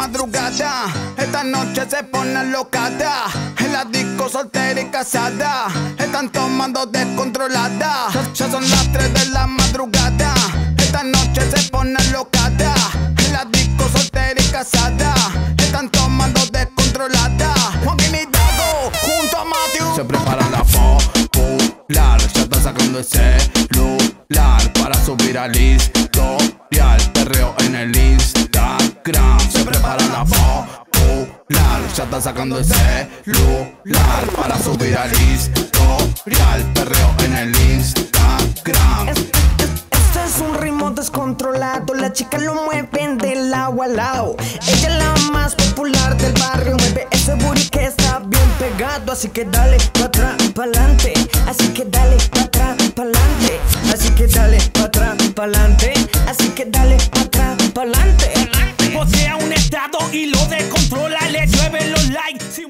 madrugada. Esta noche se pone locada. En la disco soltera y casada. Están tomando descontrolada. Ya son las 3 de la madrugada. Esta noche se pone locada. En la disco soltera y casada. Están tomando descontrolada. Joaquín y Dago, junto a Matthew. Se prepara la popular. Ya está sacando el celular para subir al historial. Perreo en el Instagram. Se prepara la popular. Ya está sacando el celular para subir al historial. Perreo en el Instagram. Esto es un ritmo descontrolado, la chica lo mueven del agua al lado. Ella es la más popular del barrio, mueve ese booty que está bien pegado, así que dale pa' atrás, pa'lante, así que dale pa' atrás, pa'lante, así que dale pa' atrás, pa'lante. Rola le llueven los likes.